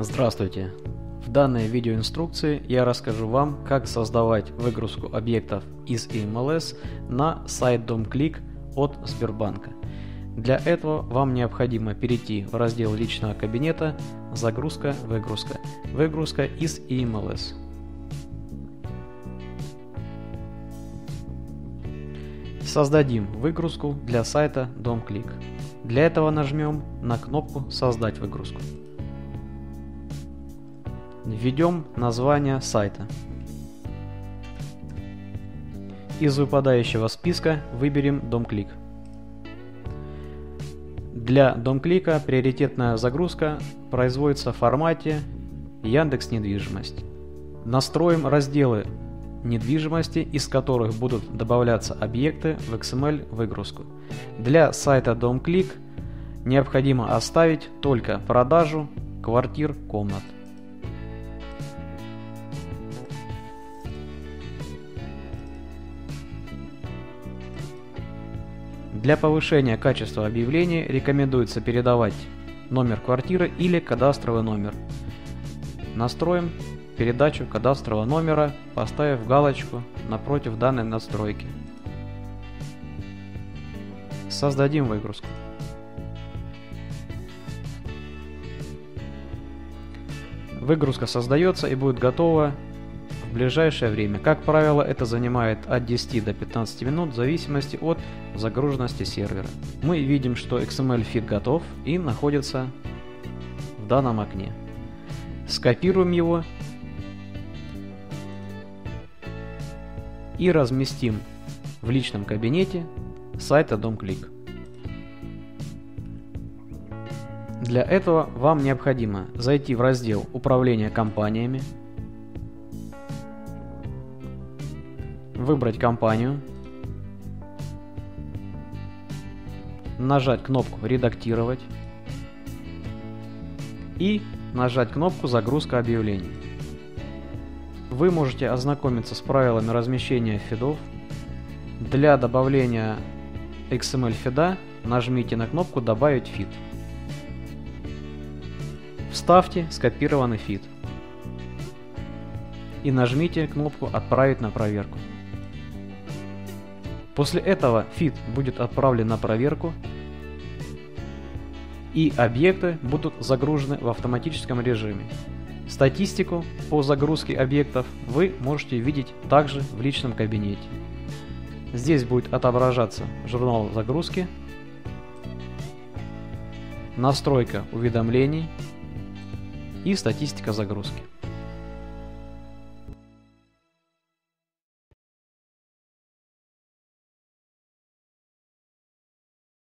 Здравствуйте! В данной видеоинструкции я расскажу вам, как создавать выгрузку объектов из EMLS на сайт DomClick от Сбербанка. Для этого вам необходимо перейти в раздел личного кабинета «Загрузка, выгрузка», «Выгрузка из EMLS». Создадим выгрузку для сайта DomClick. Для этого нажмем на кнопку «Создать выгрузку». Введем название сайта. Из выпадающего списка выберем DomClick. Для DomClick приоритетная загрузка производится в формате Яндекс Недвижимость. Настроим разделы недвижимости, из которых будут добавляться объекты в XML выгрузку. Для сайта DomClick необходимо оставить только продажу квартир комнат. Для повышения качества объявлений рекомендуется передавать номер квартиры или кадастровый номер. Настроим передачу кадастрового номера, поставив галочку напротив данной настройки. Создадим выгрузку. Выгрузка создается и будет готова в ближайшее время. Как правило, это занимает от 10 до 15 минут в зависимости от загруженности сервера. Мы видим, что XML фит готов и находится в данном окне. Скопируем его и разместим в личном кабинете сайта DomClick. Для этого вам необходимо зайти в раздел «Управление компаниями», выбрать компанию, нажать кнопку «Редактировать» и нажать кнопку «Загрузка объявлений». Вы можете ознакомиться с правилами размещения фидов. Для добавления XML фида нажмите на кнопку «Добавить фид». Вставьте скопированный фид и нажмите кнопку «Отправить на проверку». После этого фид будет отправлен на проверку и объекты будут загружены в автоматическом режиме. Статистику по загрузке объектов вы можете видеть также в личном кабинете. Здесь будет отображаться журнал загрузки, настройка уведомлений и статистика загрузки.